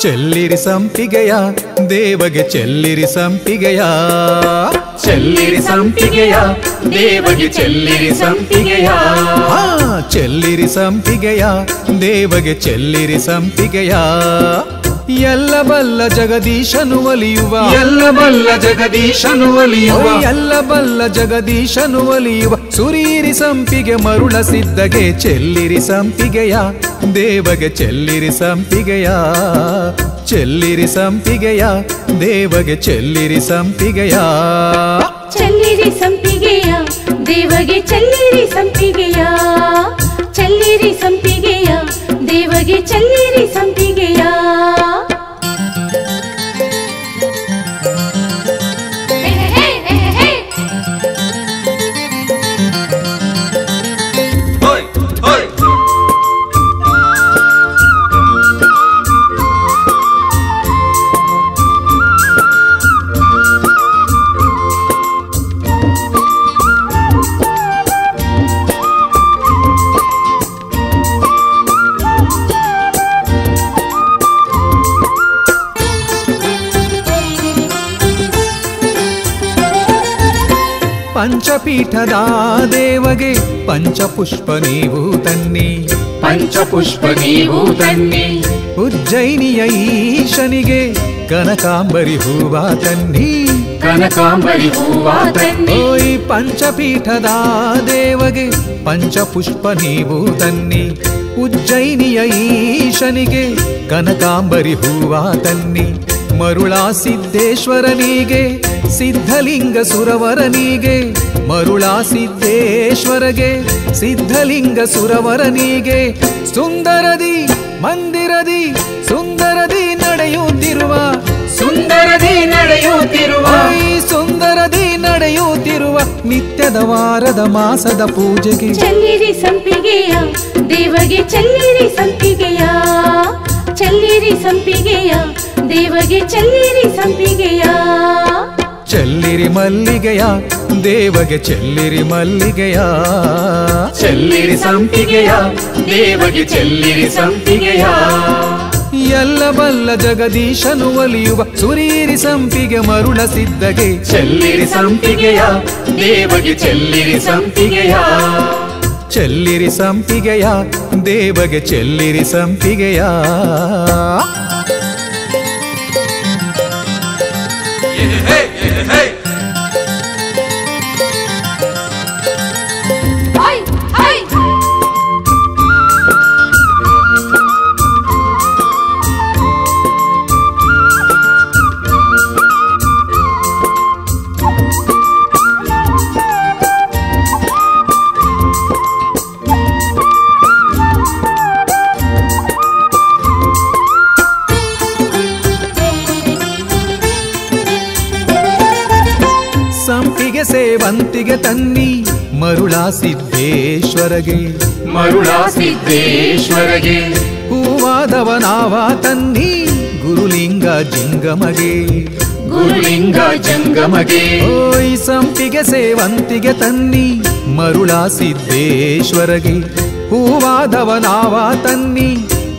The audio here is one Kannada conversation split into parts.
ಚೆಲ್ಲಿರಿ ಸಂಪಿಗೆಯ ದೇವಗೆ ಚೆಲ್ಲಿರಿ ಸಂಪಿಗೆಯ ಚೆಲ್ಲಿರಿ ಸಂಪಿಗೆಯ ದೇವಗೆ ಚೆಲ್ಲಿರಿ ಸಂಪಿಗೆಯ ಹಾ ಚೆಲ್ಲಿರಿ ಸಂಪಿಗೆಯ ದೇವಗೆ ಚೆಲ್ಲಿರಿ ಸಂಪಿಗೆಯ ಎಲ್ಲ ಬಲ್ಲ ಜಗದೀಶನು ಒಲಿಯುವ. ಎಲ್ಲ ಬಲ್ಲ ಜಗದೀಶನು ಒಲಿಯುವ. ಎಲ್ಲ ಬಲ್ಲ ಜಗದೀಶನು ಒಲಿಯುವ. ಸುರೀರಿ ಸಂಪಿಗೆ ಮರುಳ ಸಿದ್ಧಗೆ ಚೆಲ್ಲಿರಿ ಸಂಪಿಗೆಯ. ದೇವಗೆ ಚೆಲ್ಲಿರಿ ಸಂಪಿಗೆಯ. ಚೆಲ್ಲಿರಿ ಸಂಪಿಗೆಯ. ದೇವಗೆ ಚೆಲ್ಲಿರಿ ಸಂಪಿಗೆಯ. ಚೆಲ್ಲಿರಿ ಸಂಪಿಗೆಯ. ದೇವಗೆ ಚೆಲ್ಲಿರಿ ಸಂಪಿಗೆಯ. ಚೆಲ್ಲಿರಿ ಸಂಪಿಗೆಯ. ದೇವಗೆ ಚೆಲ್ಲಿರಿ ಪಂಚಪೀಠದ ದೇವಗೆ ಪಂಚಪುಷ್ಪ ನೀವು ತನ್ನಿ. ಪಂಚಪುಷ್ಪ ನೀವು ತನ್ನಿ. ಉಜ್ಜಯಿನಿಯ ಈಶನಿಗೆ ಕನಕಾಂಬರಿ ಹೂವ ತನ್ನಿ. ಕನಕಾಂಬರಿ ಹೂವ ತನ್ನಿ. ಓಯ್ ಪಂಚಪೀಠದ ದೇವಗೆ ಪಂಚಪುಷ್ಪ ನೀವು ತನ್ನಿ. ಉಜ್ಜಯಿನಿಯ ಈಶನಿಗೆ ಕನಕಾಂಬರಿ ಹೂವ ತನ್ನಿ. ಮರುಳಾ ಸಿದ್ದೇಶ್ವರನಿಗೆ ಸಿದ್ಧಲಿಂಗ ಸುರವರನಿಗೆ ಮರುಳಾ ಸಿದ್ದೇಶ್ವರಗೆ ಸಿದ್ಧಲಿಂಗ ಸುರವರನಿಗೆ ಸುಂದರದಿ ಮಂದಿರದಿ ಸುಂದರದಿ ನಡೆಯುತ್ತಿರುವ ಸುಂದರದಿ ನಡೆಯುತ್ತಿರುವ ಈ ಸುಂದರದಿ ನಡೆಯುತ್ತಿರುವ ನಿತ್ಯದ ವಾರದ ಮಾಸದ ಪೂಜೆಗೆ. ಚೆಲ್ಲಿರಿ ಸಂಪಿಗೆಯ ದೇವಗೆ ಚೆಲ್ಲಿರಿ ಸಂಪಿಗೆಯ ಚೆಲ್ಲಿರಿ ಸಂಪಿಗೆಯ ದೇವಗೆ ಚೆಲ್ಲಿರಿ ಸಂಪಿಗೆಯ. ಚೆಲ್ಲಿರಿ ಮಲ್ಲಿಗೆಯ ದೇವಗೆ ಚೆಲ್ಲಿರಿ ಮಲ್ಲಿಗೆಯ. ಚೆಲ್ಲಿರಿ ಸಂಪಿಗೆಯ ದೇವಗೆ ಚೆಲ್ಲಿರಿ ಸಂಪಿಗೆಯ. ಎಲ್ಲ ಬಲ್ಲ ಜಗದೀಶನು ಒಲಿಯುವ ಸುರೀರಿ ಸಂಪಿಗೆ ಮರುಳ ಸಿದ್ಧಗೆ. ಚೆಲ್ಲಿರಿ ಸಂಪಿಗೆಯ ದೇವಗೆ ಚೆಲ್ಲಿರಿ ಸಂಪಿಗೆಯ. ಚೆಲ್ಲಿರಿ ಸಂಪಿಗೆಯ ದೇವಗೆ ಚೆಲ್ಲಿರಿ ಸಂಪಿಗೆಯ. ಸೇವಂತಿಗೆ ತನ್ನಿ ಮರುಳಾ ಸಿದ್ದೇಶ್ವರಗೆ. ಮರುಳಾ ಸಿದ್ದೇಶ್ವರಗೆ. ಹೂವಾದವನಾವ ತನ್ನಿ ಗುರುಲಿಂಗ ಜಿಂಗಮಗೆ. ಗುರುಲಿಂಗ ಜಂಗಮಗೆ. ಓಯ್ ಸಂಪಿಗೆ ಸೇವಂತಿಗೆ ತನ್ನಿ ಮರುಳಾ ಸಿದ್ದೇಶ್ವರಗೆ. ಹೂವಾದವನಾವ ತನ್ನಿ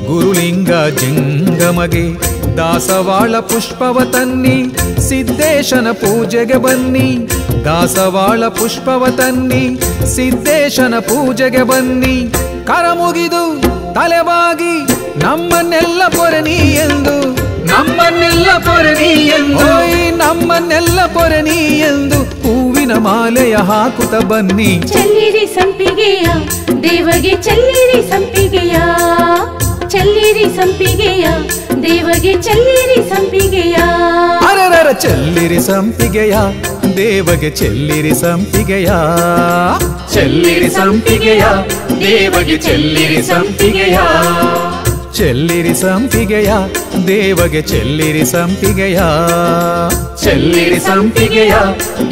ಗುರುಲಿಂಗ ಜಿಂಗಮಗೆ. ದಾಸವಾಳ ಪುಷ್ಪವ ತನ್ನಿ ಸಿದ್ದೇಶನ ಪೂಜೆಗೆ ಬನ್ನಿ. ದಾಸವಾಳ ಪುಷ್ಪವ ತನ್ನಿ ಸಿದ್ದೇಶನ ಪೂಜೆಗೆ ಬನ್ನಿ. ಕರ ಮುಗಿದು ತಲೆಬಾಗಿ ನಮ್ಮನ್ನೆಲ್ಲ ಪೊರೆನಿ ಎಂದು. ನಮ್ಮನ್ನೆಲ್ಲ ಪೊರಣಿ ಎಂದು. ನಮ್ಮನ್ನೆಲ್ಲ ಪೊರೆನಿ ಎಂದು. ಹೂವಿನ ಮಾಲೆಯ ಹಾಕುತ್ತ ಬನ್ನಿ. ಚೆಲ್ಲಿರಿ ಸಂಪಿಗೆಯ ದೇವಗೆ ಚೆಲ್ಲಿರಿ ಸಂಪಿಗೆಯ. ಚೆಲ್ಲಿರಿ ಸಂಪಿಗೆಯ ದೇವಗೆ ಚೆಲ್ಲಿರಿ ಸಂಪಿಗೆಯ. ಅರರರ ಚೆಲ್ಲಿರಿ ಸಂಪಿಗೆಯ ದೇವಗೆ ಚೆಲ್ಲಿರಿ ಸಂಪಿಗೆಯ. ಚೆಲ್ಲಿರಿ ಸಂಪಿಗೆಯ ದೇವಗೆ ಚೆಲ್ಲಿರಿ ಸಂಪಿಗೆಯ. ಚೆಲ್ಲಿರಿ ಸಂಪಿಗೆಯ ದೇವಗೆ ಚೆಲ್ಲಿರಿ ಸಂಪಿಗೆಯ. ಚೆಲ್ಲಿರಿ ಸಂಪಿಗೆಯ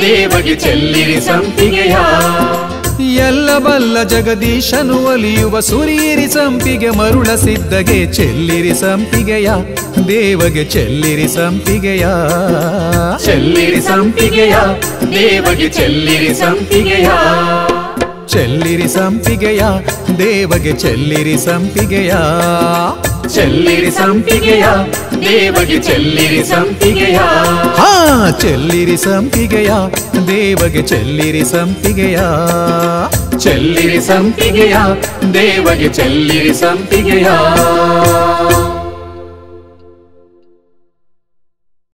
ದೇವಗೆ ಚೆಲ್ಲಿರಿ ಸಂಪಿಗೆಯ. ಎಲ್ಲ ಬಲ್ಲ ಜಗದೀಶನು ಒಲಿಯುವ ಸುರಿಯಿರಿ ಸಂಪಿಗೆ ಮರುಳ ಸಿದ್ದಗೆ ಚೆಲ್ಲಿರಿ ಸಂಪಿಗೆಯ ದೇವಗೆ ಚೆಲ್ಲಿರಿ ಸಂಪಿಗೆಯ. ಚೆಲ್ಲಿರಿ ಸಂಪಿಗೆಯ ದೇವಗೆ ಚೆಲ್ಲಿರಿ ಸಂಪಿಗೆಯ. ಚೆಲ್ಲಿರಿ ಸಂಪಿಗೆಯ ದೇವಗೆ ಚೆಲ್ಲಿರಿ ಸಂಪಿಗೆಯ. ಚೆಲ್ಲಿರಿ ಸಂಪಿಗೆಯ ದೇವಗೆ ಚೆಲ್ಲಿರಿ ಸಂಪಿಗೆಯ. ಹಾ ಚೆಲ್ಲಿರಿ ಸಂಪಿಗೆಯ ದೇವಗೆ ಚೆಲ್ಲಿರಿ ಸಂಪಿಗೆಯ. ಚೆಲ್ಲಿರಿ ಸಂಪಿಗೆಯ ದೇವಗೆ ಚೆಲ್ಲಿರಿ ಸಂಪಿಗೆಯ.